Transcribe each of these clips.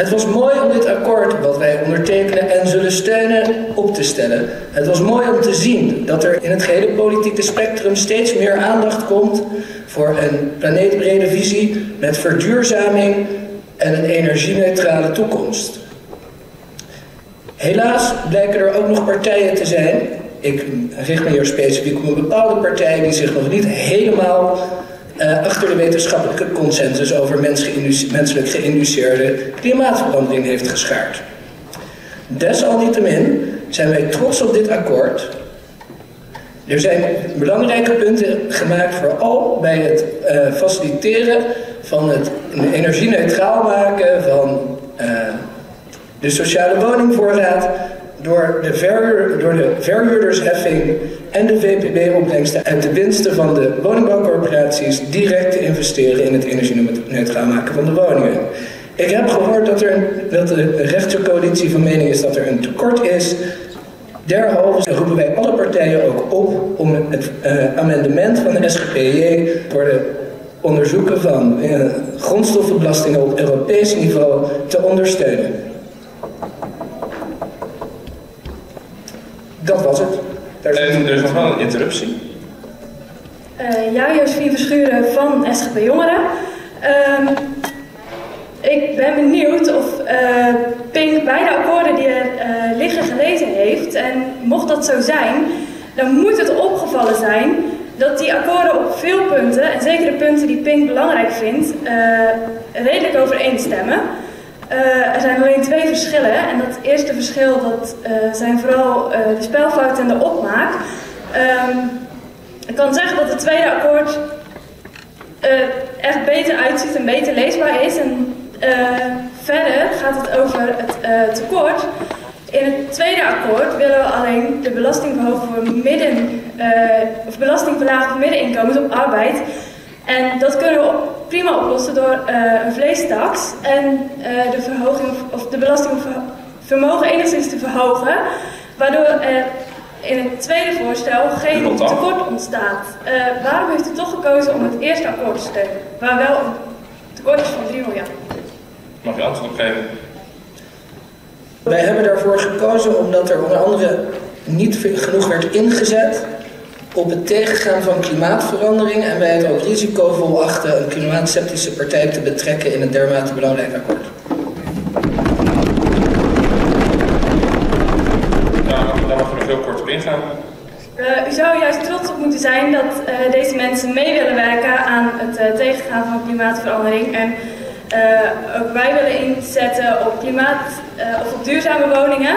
Het was mooi om dit akkoord, wat wij ondertekenen en zullen steunen, op te stellen. Het was mooi om te zien dat er in het gehele politieke spectrum steeds meer aandacht komt voor een planeetbrede visie met verduurzaming en een energie-neutrale toekomst. Helaas blijken er ook nog partijen te zijn, ik richt me hier specifiek op een bepaalde partij die zich nog niet helemaal uh, achter de wetenschappelijke consensus over menselijk geïnduceerde klimaatverandering heeft geschaard. Desalniettemin zijn wij trots op dit akkoord. Er zijn belangrijke punten gemaakt, vooral bij het uh, faciliteren van het energie-neutraal maken van uh, de sociale woningvoorraad door de, verhuur, door de verhuurdersheffing en de VPB-opbrengsten uit de winsten van de woningbouwcorporaties direct te investeren in het energie-neutraal maken van de woningen. Ik heb gehoord dat, er, dat de rechtse coalitie van mening is dat er een tekort is. Derhalve roepen wij alle partijen ook op om het uh, amendement van de SGPJ voor de onderzoeken van uh, grondstoffenbelastingen op Europees niveau te ondersteunen. Dat was het. Er is, er is nog wel een interruptie. Uh, ja, Josephine Verschuren van SGP Jongeren. Uh, ik ben benieuwd of uh, Pink beide akkoorden die er uh, liggen gelezen heeft. En mocht dat zo zijn, dan moet het opgevallen zijn dat die akkoorden op veel punten, en zeker de punten die Pink belangrijk vindt, redelijk overeenstemmen. Uh, er zijn alleen twee verschillen. En dat eerste verschil dat, uh, zijn vooral uh, de spelfout en de opmaak. Um, ik kan zeggen dat het tweede akkoord echt beter uitziet en beter leesbaar is. En verder gaat het over het tekort. In het tweede akkoord willen we alleen de belasting verhogen voor midden, of belasting verlagen voor middeninkomens op arbeid. En dat kunnen we prima oplossen door uh, een vleestaks en uh, de verhoging of, de belasting op vermogen enigszins te verhogen, waardoor er in het tweede voorstel geen tekort ontstaat. Uh, waarom heeft u toch gekozen om het eerste akkoord te steunen, waar wel een tekort is van 3 miljard? Mag je antwoord op geven? Wij hebben daarvoor gekozen omdat er onder andere niet genoeg werd ingezet op het tegengaan van klimaatverandering en wij het ook risicovol achten een klimaatsceptische partij te betrekken in een dermate belangrijk akkoord. daar mag we nog heel kort op ingaan. Uh, u zou juist trots op moeten zijn dat uh, deze mensen mee willen werken aan het uh, tegengaan van klimaatverandering. En ook wij willen inzetten op klimaat of op duurzame woningen.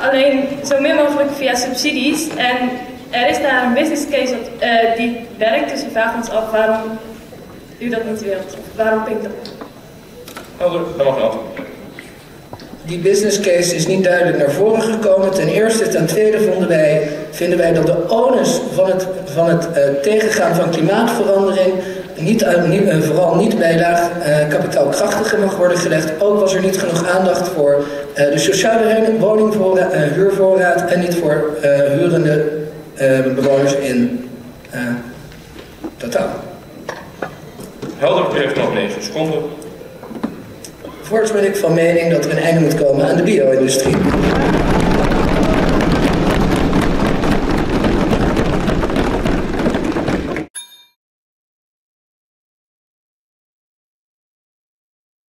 alleen zo min mogelijk via subsidies. En er is daar een business case dat, uh, die werkt, dus we vragen ons af waarom u dat niet wilt. Waarom Pink dat Helder, dan mag je antwoord. Die business case is niet duidelijk naar voren gekomen. Ten eerste, ten tweede vonden wij, vinden wij dat de onus van het, van het uh, tegengaan van klimaatverandering niet, uh, niet uh, vooral niet bij laag kapitaalkrachtigen mag worden gelegd. Ook was er niet genoeg aandacht voor de sociale woningvoorraad, huurvoorraad en niet voor hurende uh, bewoners in uh, totaal. Helder, heeft nog 9 seconden. Voorts ben ik van mening dat er een einde moet komen aan de bio-industrie.